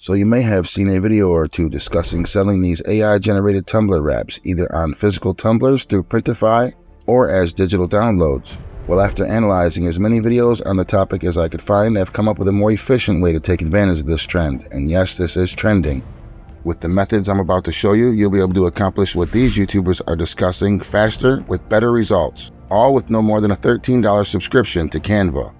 So you may have seen a video or two discussing selling these AI generated tumbler wraps either on physical tumblers through Printify or as digital downloads. Well, after analyzing as many videos on the topic as I could find, I've come up with a more efficient way to take advantage of this trend. And yes, this is trending. With the methods I'm about to show you, you'll be able to accomplish what these YouTubers are discussing faster with better results, all with no more than a $13 subscription to Canva.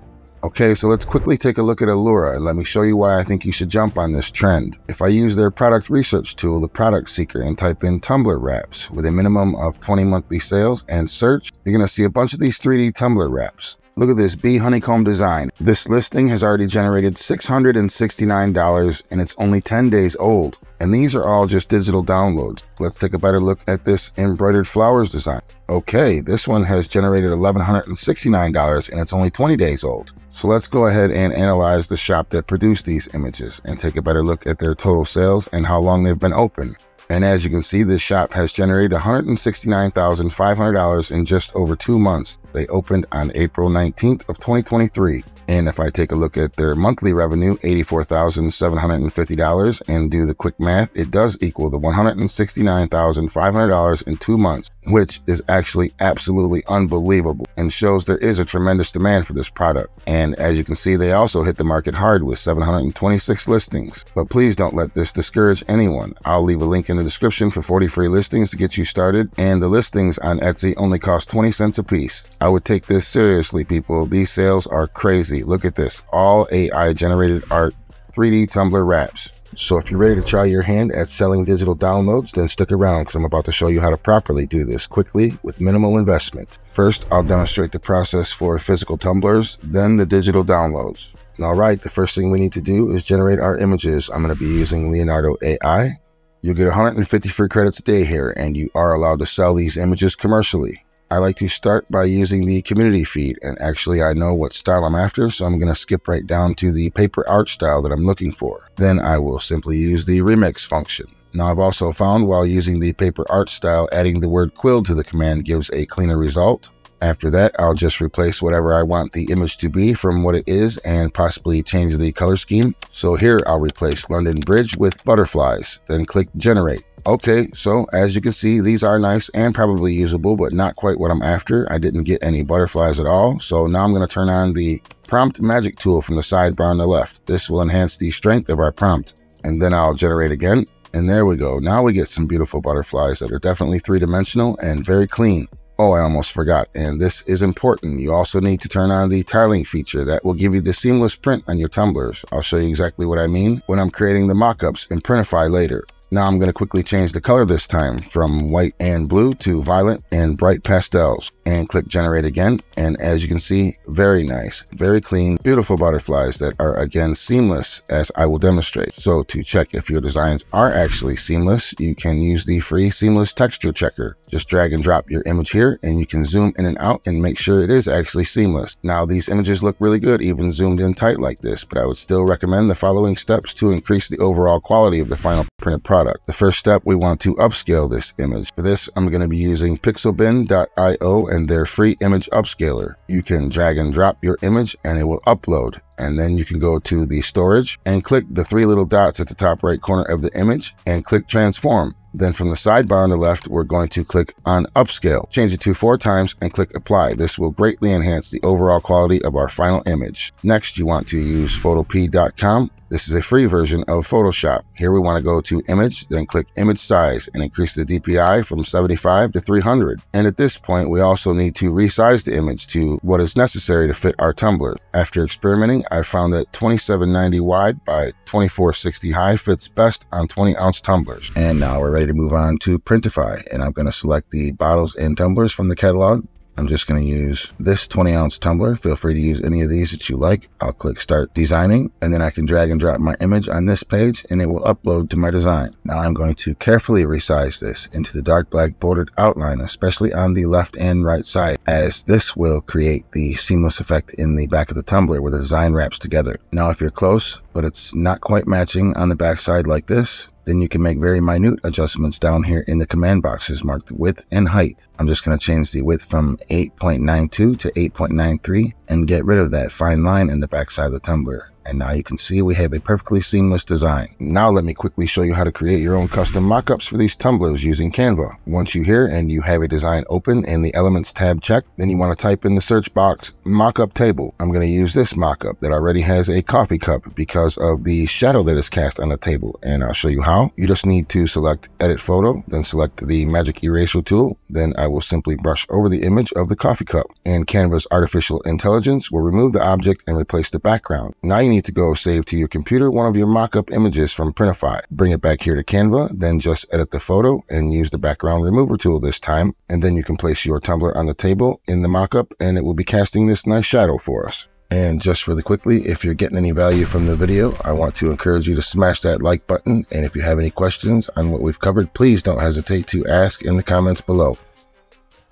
Okay, so let's quickly take a look at Alura and let me show you why I think you should jump on this trend. If I use their product research tool, the Product Seeker, and type in tumbler wraps with a minimum of 20 monthly sales and search, you're going to see a bunch of these 3D tumbler wraps. Look at this bee honeycomb design. This listing has already generated $669 and it's only 10 days old. And these are all just digital downloads. Let's take a better look at this embroidered flowers design. Okay, this one has generated $1,169 and it's only 20 days old. So let's go ahead and analyze the shop that produced these images and take a better look at their total sales and how long they've been open. And as you can see, this shop has generated $169,500 in just over two months. They opened on April 19th of 2023. And if I take a look at their monthly revenue, $84,750, and do the quick math, it does equal the $169,500 in two months, which is actually absolutely unbelievable and shows there is a tremendous demand for this product. And as you can see, they also hit the market hard with 726 listings. But please don't let this discourage anyone. I'll leave a link in the description for 40 free listings to get you started, and the listings on Etsy only cost 20 cents a piece. I would take this seriously, people. These sales are crazy. Look at this. All AI generated art, 3D tumbler wraps. So if you're ready to try your hand at selling digital downloads, then stick around because I'm about to show you how to properly do this quickly with minimal investment. First, I'll demonstrate the process for physical tumblers, then the digital downloads. All right, the first thing we need to do is generate our images. I'm going to be using Leonardo AI. You'll get 150 free credits a day here, and you are allowed to sell these images commercially. I like to start by using the community feed and actually I know what style I'm after so I'm going to skip right down to the paper art style that I'm looking for. Then I will simply use the remix function. Now I've also found while using the paper art style adding the word quill to the command gives a cleaner result. After that, I'll just replace whatever I want the image to be from what it is and possibly change the color scheme. So here I'll replace London Bridge with butterflies, then click generate. Okay, so as you can see, these are nice and probably usable, but not quite what I'm after. I didn't get any butterflies at all. So now I'm going to turn on the prompt magic tool from the sidebar on the left. This will enhance the strength of our prompt. And then I'll generate again. And there we go. Now we get some beautiful butterflies that are definitely three dimensional and very clean. Oh, I almost forgot. And this is important. You also need to turn on the tiling feature that will give you the seamless print on your tumblers. I'll show you exactly what I mean when I'm creating the mockups in Printify later. Now I'm going to quickly change the color this time from white and blue to violet and bright pastels and click generate again. And as you can see, very nice, very clean, beautiful butterflies that are again seamless as I will demonstrate. So to check if your designs are actually seamless, you can use the free seamless texture checker. Just drag and drop your image here and you can zoom in and out and make sure it is actually seamless. Now these images look really good even zoomed in tight like this, but I would still recommend the following steps to increase the overall quality of the final printed product product. The first step, we want to upscale this image. For this, I'm going to be using pixelbin.io and their free image upscaler. You can drag and drop your image and it will upload and then you can go to the storage and click the three little dots at the top right corner of the image and click transform. Then from the sidebar on the left, we're going to click on upscale. Change it to four times and click apply. This will greatly enhance the overall quality of our final image. Next, you want to use photopea.com. This is a free version of Photoshop. Here we want to go to image, then click image size and increase the DPI from 75 to 300. And at this point, we also need to resize the image to what is necessary to fit our tumbler. After experimenting, I found that 2790 wide by 2460 high fits best on 20 ounce tumblers. And now we're ready to move on to Printify and I'm going to select the bottles and tumblers from the catalog I'm just going to use this 20 ounce tumbler. Feel free to use any of these that you like. I'll click start designing and then I can drag and drop my image on this page and it will upload to my design. Now I'm going to carefully resize this into the dark black bordered outline, especially on the left and right side, as this will create the seamless effect in the back of the tumbler where the design wraps together. Now if you're close, but it's not quite matching on the back side like this, then you can make very minute adjustments down here in the command boxes marked width and height. I'm just going to change the width from 8.92 to 8.93 and get rid of that fine line in the backside of the tumbler And now you can see we have a perfectly seamless design. Now let me quickly show you how to create your own custom mockups for these tumblers using Canva. Once you're here and you have a design open and the elements tab checked, then you want to type in the search box mockup table. I'm going to use this mockup that already has a coffee cup because of the shadow that is cast on the table. And I'll show you how. You just need to select edit photo, then select the magic eraser tool. Then I will simply brush over the image of the coffee cup and Canva's artificial intelligence will remove the object and replace the background. Now you need to go save to your computer one of your mockup images from Printify. Bring it back here to Canva, then just edit the photo and use the background remover tool this time. And then you can place your tumbler on the table in the mockup and it will be casting this nice shadow for us. And just really quickly, if you're getting any value from the video, I want to encourage you to smash that like button. And if you have any questions on what we've covered, please don't hesitate to ask in the comments below.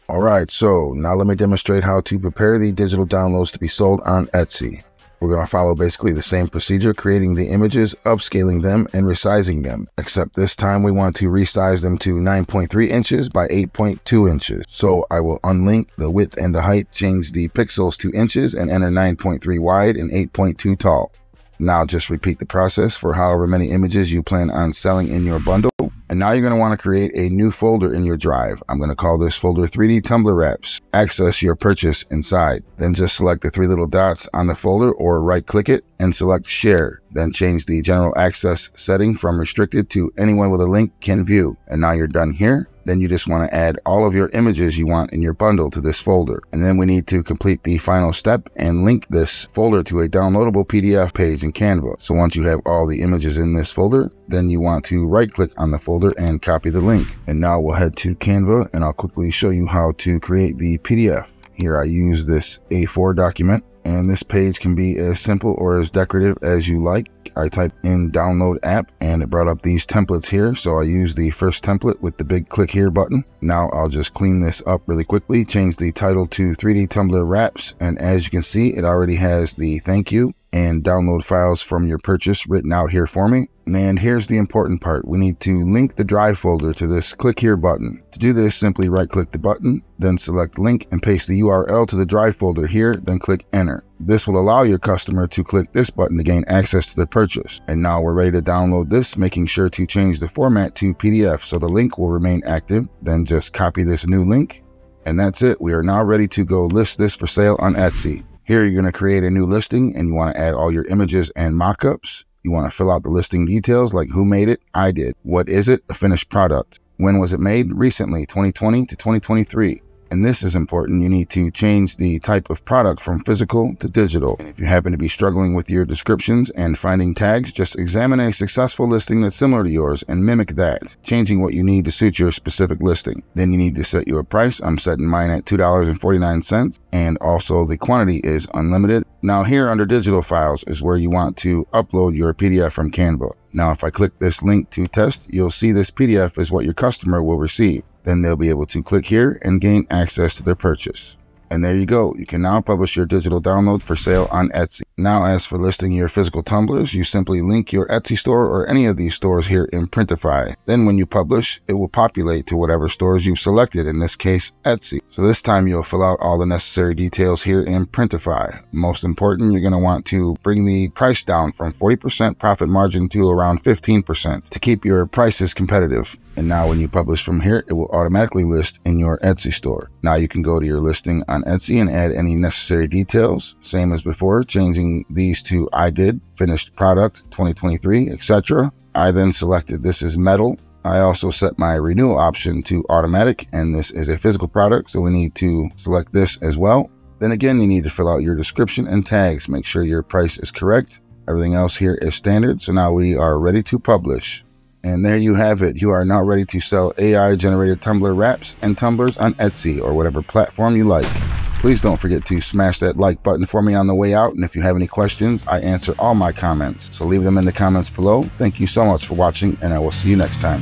Alright, so now let me demonstrate how to prepare the digital downloads to be sold on Etsy. We're going to follow basically the same procedure, creating the images, upscaling them, and resizing them. Except this time we want to resize them to 9.3 inches by 8.2 inches. So I will unlink the width and the height, change the pixels to inches, and enter 9.3 wide and 8.2 tall. Now just repeat the process for however many images you plan on selling in your bundle. And now you're going to want to create a new folder in your drive. I'm going to call this folder 3D Tumbler Wraps. Access your purchase inside. Then just select the three little dots on the folder or right click it and select share. Then change the general access setting from restricted to anyone with a link can view. And now you're done here. Then you just want to add all of your images you want in your bundle to this folder. And then we need to complete the final step and link this folder to a downloadable PDF page in Canva. So once you have all the images in this folder, then you want to right click on the folder and copy the link. And now we'll head to Canva and I'll quickly show you how to create the PDF. Here I use this A4 document and this page can be as simple or as decorative as you like. I typed in download app and it brought up these templates here. So I use the first template with the big click here button. Now I'll just clean this up really quickly, change the title to 3D Tumbler Wraps. And as you can see, it already has the thank you and download files from your purchase written out here for me. And here's the important part. We need to link the drive folder to this click here button. To do this, simply right click the button, then select link and paste the URL to the drive folder here, then click enter. This will allow your customer to click this button to gain access to the purchase. And now we're ready to download this, making sure to change the format to PDF so the link will remain active. Then just copy this new link. And that's it. We are now ready to go list this for sale on Etsy. Here you're going to create a new listing and you want to add all your images and mockups. You want to fill out the listing details like who made it? I did. What is it? A finished product. When was it made? Recently, 2020 to 2023 and this is important, you need to change the type of product from physical to digital. And if you happen to be struggling with your descriptions and finding tags, just examine a successful listing that's similar to yours and mimic that, changing what you need to suit your specific listing. Then you need to set your price. I'm setting mine at $2.49 and also the quantity is unlimited. Now here under digital files is where you want to upload your PDF from Canva. Now if I click this link to test, you'll see this PDF is what your customer will receive. Then they'll be able to click here and gain access to their purchase. And there you go. You can now publish your digital download for sale on Etsy. Now, as for listing your physical tumblers, you simply link your Etsy store or any of these stores here in Printify. Then when you publish, it will populate to whatever stores you've selected, in this case, Etsy. So this time you'll fill out all the necessary details here in Printify. Most important, you're going to want to bring the price down from 40% profit margin to around 15% to keep your prices competitive. And now when you publish from here, it will automatically list in your Etsy store. Now you can go to your listing on Etsy and add any necessary details. Same as before, changing these two I did, finished product 2023, etc. I then selected this is metal. I also set my renewal option to automatic and this is a physical product. So we need to select this as well. Then again, you need to fill out your description and tags. Make sure your price is correct. Everything else here is standard. So now we are ready to publish. And there you have it. You are now ready to sell AI generated tumbler wraps and tumblers on Etsy or whatever platform you like. Please don't forget to smash that like button for me on the way out. And if you have any questions, I answer all my comments. So leave them in the comments below. Thank you so much for watching, and I will see you next time.